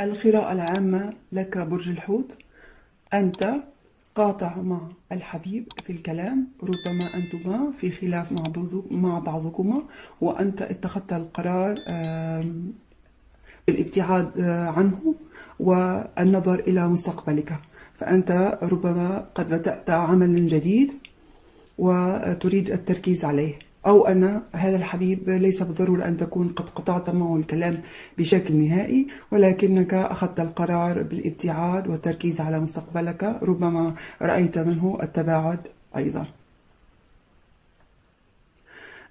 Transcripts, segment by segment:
القراءة العامة لك برج الحوت. أنت قاطع مع الحبيب في الكلام ربما أنتما في خلاف مع بعضكما وأنت اتخذت القرار بالابتعاد عنه والنظر إلى مستقبلك. فأنت ربما قد بدأت عملا جديد وتريد التركيز عليه. أو أن هذا الحبيب ليس بالضرورة أن تكون قد قطعت معه الكلام بشكل نهائي ولكنك أخذت القرار بالابتعاد والتركيز على مستقبلك ربما رأيت منه التباعد أيضا.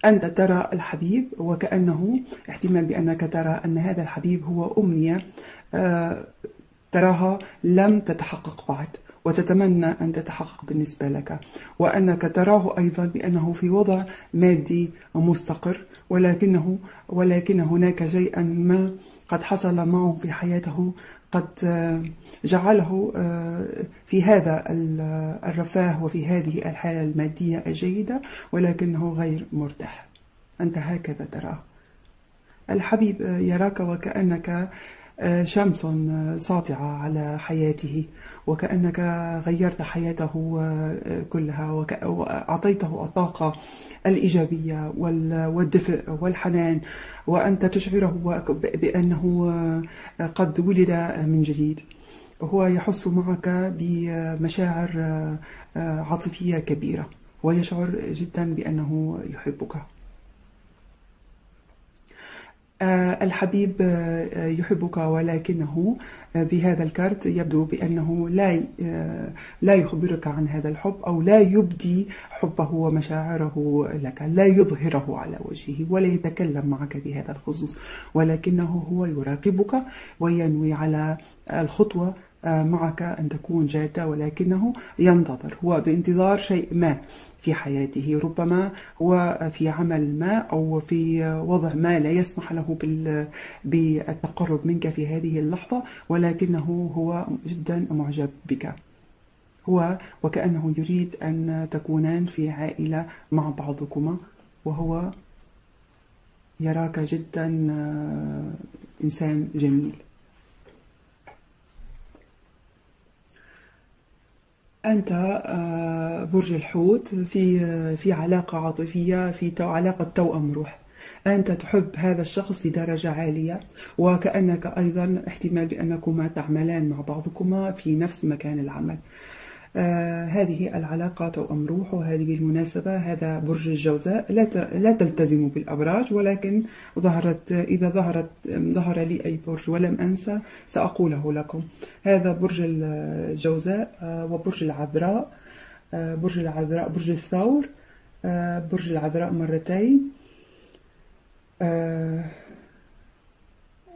أنت ترى الحبيب وكأنه احتمال بأنك ترى أن هذا الحبيب هو أمنية آه، تراها لم تتحقق بعد. وتتمنى أن تتحقق بالنسبة لك وأنك تراه أيضا بأنه في وضع مادي مستقر ولكنه ولكن هناك شيئا ما قد حصل معه في حياته قد جعله في هذا الرفاه وفي هذه الحالة المادية الجيدة ولكنه غير مرتاح. أنت هكذا تراه. الحبيب يراك وكأنك شمس ساطعة على حياته وكأنك غيرت حياته كلها وأعطيته الطاقة الإيجابية والدفء والحنان وأنت تشعره بأنه قد ولد من جديد. هو يحس معك بمشاعر عاطفية كبيرة ويشعر جدا بأنه يحبك. آه، الحبيب آه، يحبك ولكنه آه، بهذا الكارت يبدو بأنه لا لا يخبرك عن هذا الحب أو لا يبدي حبه ومشاعره لك لا يظهره على وجهه ولا يتكلم معك بهذا الخصوص ولكنه هو يراقبك وينوي على الخطوة معك أن تكون جادة ولكنه ينتظر. هو بانتظار شيء ما في حياته. ربما هو في عمل ما أو في وضع ما لا يسمح له بالتقرب منك في هذه اللحظة ولكنه هو جدا معجب بك. هو وكأنه يريد أن تكونان في عائلة مع بعضكما وهو يراك جدا إنسان جميل. أنت آه، برج الحوت في آه، في علاقة عاطفية في علاقة توأم روح. أنت تحب هذا الشخص لدرجة عالية وكأنك أيضا احتمال بأنكما تعملان مع بعضكما في نفس مكان العمل. هذه العلاقة توأم روح وهذه بالمناسبة هذا برج الجوزاء. لا لا تلتزم بالأبراج ولكن ظهرت إذا ظهرت ظهر لي أي برج ولم أنسى سأقوله لكم. هذا برج الجوزاء آه وبرج العذراء آه برج العذراء برج الثور آه برج العذراء مرتين.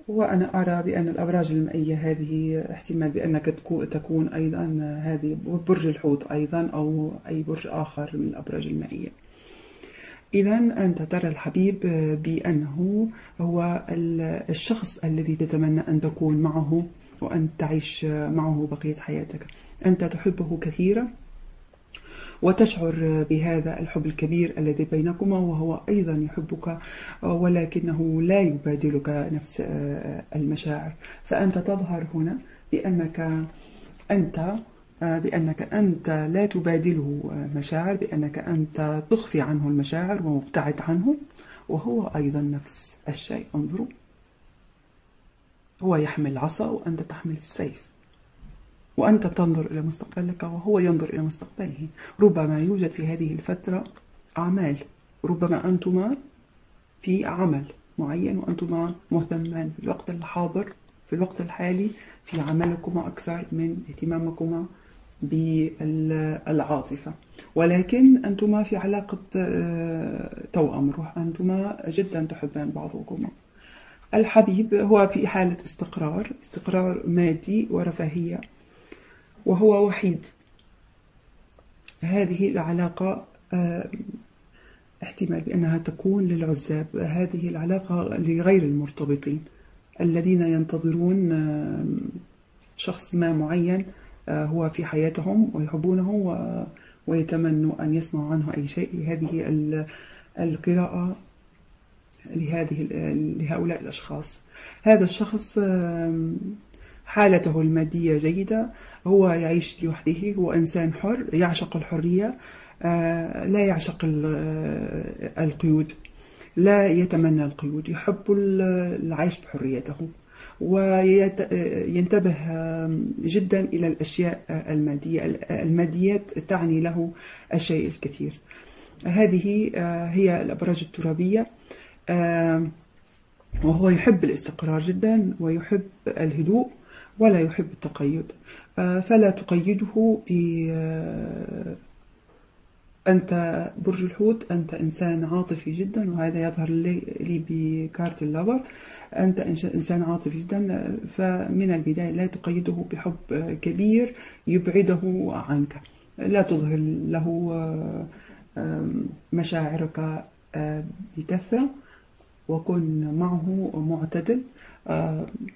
وأنا أرى بأن الأبراج المائية هذه احتمال بأنك تكون أيضا هذه برج الحوت أيضا أو أي برج آخر من الأبراج المائية. إذا أنت ترى الحبيب بأنه هو الشخص الذي تتمنى أن تكون معه وأن تعيش معه بقية حياتك. أنت تحبه كثيرا؟ وتشعر بهذا الحب الكبير الذي بينكما وهو أيضا يحبك ولكنه لا يبادلك نفس المشاعر. فأنت تظهر هنا بأنك أنت بأنك أنت لا تبادله مشاعر بأنك أنت تخفي عنه المشاعر ومبتعد عنه وهو أيضا نفس الشيء. انظروا هو يحمل العصا وأنت تحمل السيف. وأنت تنظر إلى مستقبلك وهو ينظر إلى مستقبله. ربما يوجد في هذه الفترة أعمال. ربما أنتما في عمل معين وأنتما مهتمان في الوقت الحاضر في الوقت الحالي في عملكما أكثر من اهتمامكما بالعاطفة. ولكن أنتما في علاقة آه، توأم روح أنتما جدا تحبان بعضكما. الحبيب هو في حالة استقرار استقرار مادي ورفاهية. وهو وحيد. هذه العلاقة آه، احتمال بأنها تكون للعزاب هذه العلاقة لغير المرتبطين الذين ينتظرون شخص ما معين آه، هو في حياتهم ويحبونه ويتمنوا أن يسمعوا عنه أي شيء. هذه القراءة لهذه لهؤلاء الأشخاص. هذا الشخص حالته المادية جيدة هو يعيش لوحده هو إنسان حر يعشق الحرية آه، لا يعشق القيود لا يتمنى القيود يحب العيش بحريته وينتبه جدا إلى الأشياء المادية الماديات تعني له الشيء الكثير. هذه آه، هي الأبراج الترابية آه، وهو يحب الاستقرار جدا ويحب الهدوء ولا يحب التقيد. آه، فلا تقيده ب أنت برج الحوت أنت إنسان عاطفي جدا وهذا يظهر لي بكارت اللبر. أنت إنسان عاطفي جدا فمن البداية لا تقيده بحب كبير يبعده عنك. لا تظهر له مشاعرك بكثرة. وكن معه معتدل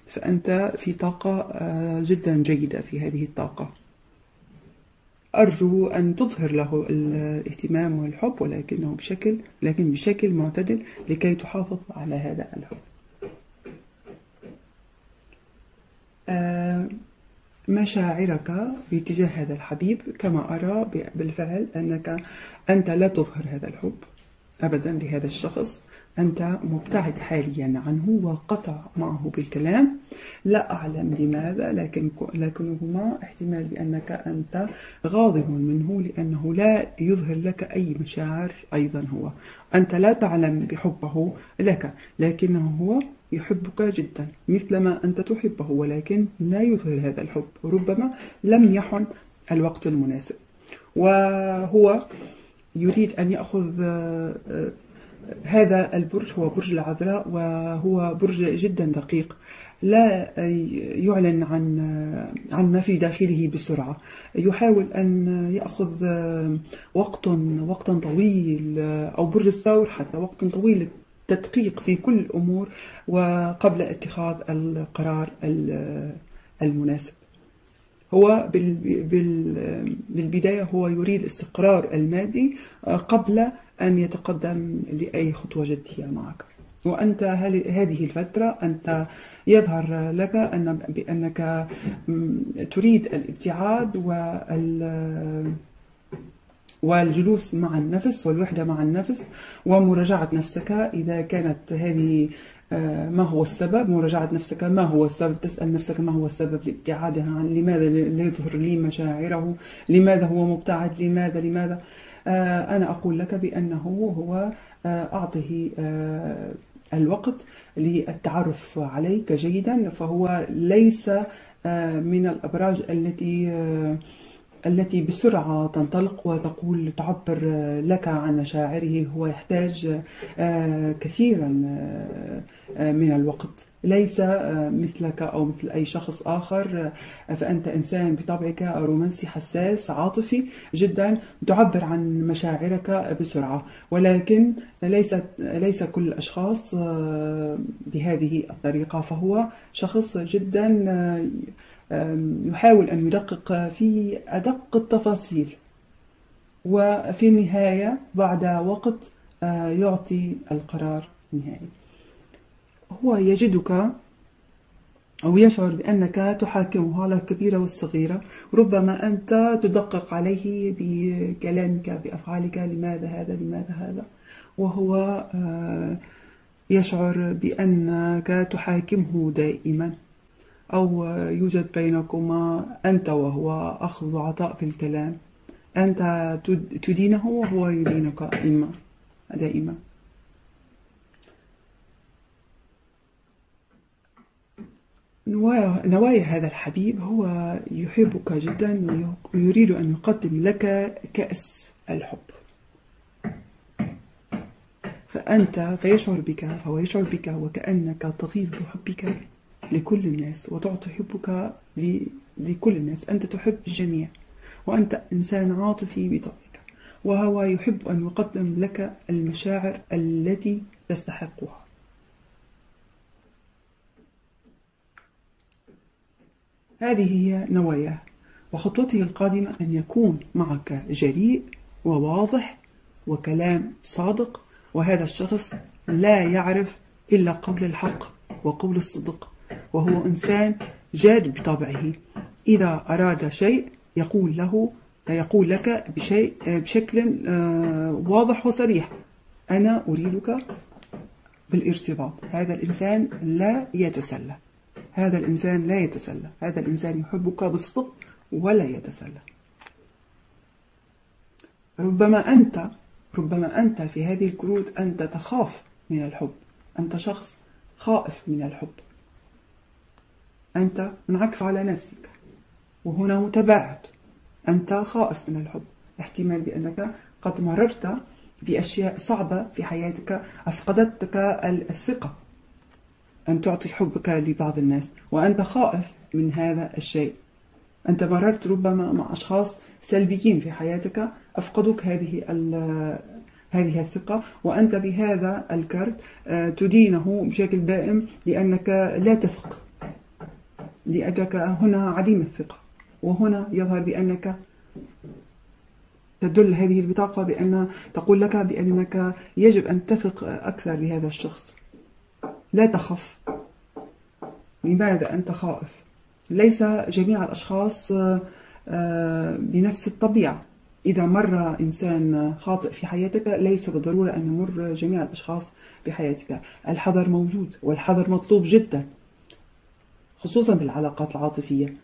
فأنت في طاقة جدا جيدة في هذه الطاقة. أرجو أن تظهر له الاهتمام والحب ولكنه بشكل لكن بشكل معتدل لكي تحافظ على هذا الحب. آه، مشاعرك باتجاه هذا الحبيب كما أرى بالفعل أنك أنت لا تظهر هذا الحب أبدا لهذا الشخص. أنت مبتعد حاليا عنه وقطع معه بالكلام. لا أعلم لماذا لكن لكنهما احتمال بأنك أنت غاضب منه لأنه لا يظهر لك أي مشاعر أيضا هو. أنت لا تعلم بحبه لك لكنه هو يحبك جدا مثلما أنت تحبه ولكن لا يظهر هذا الحب. ربما لم يحن الوقت المناسب. وهو يريد أن يأخذ هذا البرج هو برج العذراء وهو برج جدا دقيق. لا يعلن عن عن ما في داخله بسرعة. يحاول أن يأخذ وقت وقتا طويل أو برج الثور حتى وقت طويل التدقيق في كل الأمور وقبل اتخاذ القرار المناسب. هو بالبداية هو يريد الاستقرار المادي قبل أن يتقدم لأي خطوة جدية معك. وأنت هذه الفترة أنت يظهر لك أن بأنك تريد الابتعاد وال والجلوس مع النفس والوحدة مع النفس ومراجعة نفسك إذا كانت هذه آه، ما هو السبب؟ مراجعة نفسك. ما هو السبب؟ تسأل نفسك ما هو السبب لابتعادها عن لماذا لا يظهر لي مشاعره؟ لماذا هو مبتعد؟ لماذا؟ لماذا؟ آه، أنا أقول لك بأنه هو آه، أعطه الوقت للتعرف عليك جيدا فهو ليس من الأبراج التي التي بسرعة تنطلق وتقول تعبر لك عن مشاعره هو يحتاج آه، كثيرا آه، من الوقت. ليس آه، مثلك أو مثل أي شخص آخر فأنت إنسان بطبعك رومانسي حساس عاطفي جدا تعبر عن مشاعرك بسرعة. ولكن ليس ليس كل الأشخاص بهذه الطريقة. فهو شخص جدا يحاول أن يدقق في أدق التفاصيل. وفي النهاية بعد وقت آه، يعطي القرار النهائي. هو يجدك أو يشعر بأنك تحاكمه على الكبيرة والصغيرة. ربما أنت تدقق عليه بكلامك بأفعالك. لماذا هذا؟ لماذا هذا؟ وهو آه، يشعر بأنك تحاكمه دائما. أو يوجد بينكما أنت وهو أخذ وعطاء في الكلام. أنت تدينه وهو يدينك إما دائما. نوايا هذا الحبيب هو يحبك جدا ويريد أن يقدم لك كأس الحب. فأنت فيشعر بك فهو يشعر بك وكأنك تفيض بحبك. لكل الناس وتعطي حبك لكل الناس. أنت تحب الجميع وأنت إنسان عاطفي بطبعك. وهو يحب أن يقدم لك المشاعر التي تستحقها. هذه هي نواياه وخطوته القادمة أن يكون معك جريء وواضح وكلام صادق وهذا الشخص لا يعرف إلا قول الحق وقول الصدق. وهو إنسان جاد بطبعه. إذا أراد شيء يقول له يقول لك بشيء بشكل آه، واضح وصريح أنا أريدك بالارتباط. هذا الإنسان لا يتسلى. هذا الإنسان لا يتسلى. هذا الإنسان يحبك بالصدق ولا يتسلى. ربما أنت ربما أنت في هذه الكروت أنت تخاف من الحب أنت شخص خائف من الحب. أنت منعكف على نفسك. وهنا متباعد. أنت خائف من الحب. احتمال بأنك قد مررت بأشياء صعبة في حياتك أفقدتك الثقة. أن تعطي حبك لبعض الناس. وأنت خائف من هذا الشيء. أنت مررت ربما مع أشخاص سلبيين في حياتك أفقدوك هذه هذه الثقة. وأنت بهذا الكرت آه، تدينه بشكل دائم لأنك لا تثق. لأنك هنا عديم الثقة وهنا يظهر بأنك تدل هذه البطاقة بأن تقول لك بأنك يجب أن تثق أكثر بهذا الشخص. لا تخف. لماذا أنت خائف؟ ليس جميع الأشخاص آه، بنفس الطبيعة. إذا مر إنسان خاطئ في حياتك ليس بالضرورة أن يمر جميع الأشخاص بحياتك. الحذر موجود والحذر مطلوب جدا. خصوصا بالعلاقات العاطفية.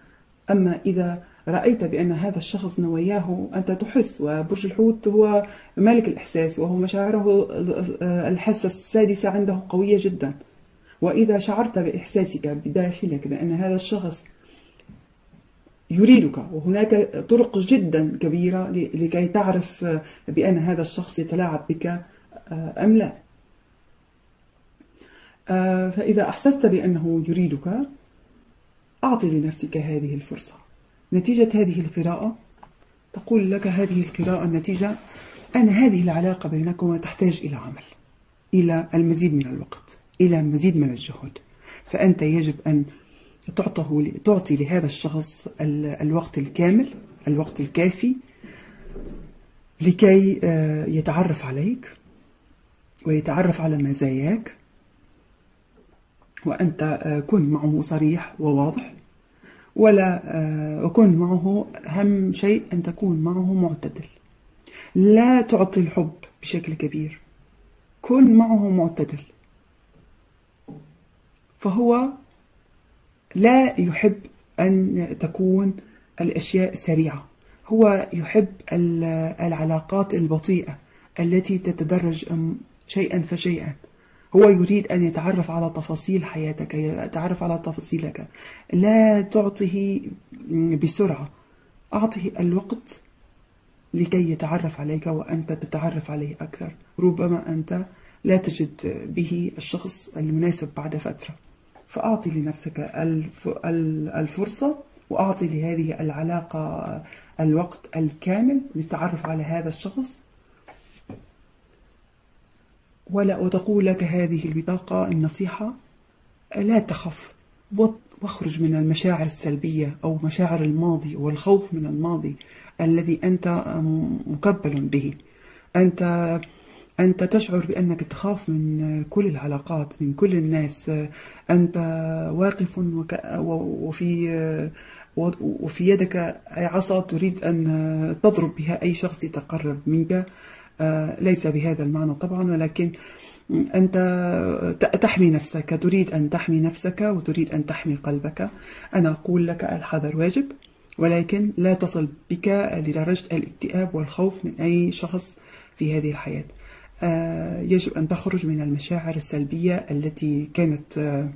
أما إذا رأيت بأن هذا الشخص نواياه أنت تحس وبرج الحوت هو ملك الإحساس وهو مشاعره الحاسة السادسة عنده قوية جدا. وإذا شعرت بإحساسك بداخلك بأن هذا الشخص يريدك وهناك طرق جدا كبيرة لكي تعرف بأن هذا الشخص يتلاعب بك أم لا. فإذا أحسست بأنه يريدك أعطي لنفسك هذه الفرصة. نتيجة هذه القراءة؟ تقول لك هذه القراءة النتيجة أن هذه العلاقة بينكما تحتاج إلى عمل إلى المزيد من الوقت إلى المزيد من الجهد فأنت يجب أن تعطه تعطي لهذا الشخص الوقت الكامل الوقت الكافي لكي آه، يتعرف عليك ويتعرف على مزاياك. وأنت آه، كن معه صريح وواضح. ولا آه، وكن معه أهم شيء أن تكون معه معتدل. لا تعطي الحب بشكل كبير. كن معه معتدل. فهو لا يحب أن تكون الأشياء سريعة. هو يحب العلاقات البطيئة التي تتدرج شيئا فشيئا. هو يريد أن يتعرف على تفاصيل حياتك يتعرف على تفاصيلك. لا تعطه بسرعة. أعطه الوقت لكي يتعرف عليك وأنت تتعرف عليه أكثر. ربما أنت لا تجد به الشخص المناسب بعد فترة. فأعطي لنفسك الفرصة وأعطي لهذه العلاقة الوقت الكامل للتعرف على هذا الشخص ولا وتقول لك هذه البطاقة النصيحة لا تخف. واخرج من المشاعر السلبية أو مشاعر الماضي والخوف من الماضي الذي أنت مكبل به. أنت أنت تشعر بأنك تخاف من كل العلاقات من كل الناس. أنت واقف وفي وفي يدك عصا تريد أن تضرب بها أي شخص يتقرب منك. ليس بهذا المعنى طبعا ولكن أنت تحمي نفسك تريد أن تحمي نفسك وتريد أن تحمي قلبك. أنا أقول لك الحذر واجب ولكن لا تصل بك لدرجة الإكتئاب والخوف من أي شخص في هذه الحياة. آه، يجب أن تخرج من المشاعر السلبية التي كانت آه،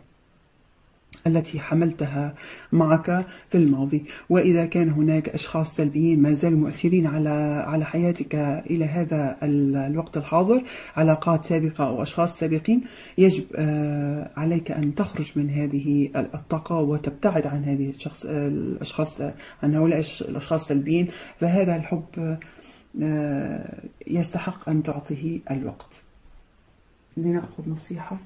التي حملتها معك في الماضي. وإذا كان هناك أشخاص سلبيين ما زالوا مؤثرين على على حياتك إلى هذا الوقت الحاضر علاقات سابقة أو أشخاص سابقين يجب آه، عليك أن تخرج من هذه الطاقة وتبتعد عن هذه الشخص الأشخاص عن هؤلاء الأشخاص السلبيين. فهذا الحب آه، يستحق أن تعطيه الوقت. لنأخذ نصيحة.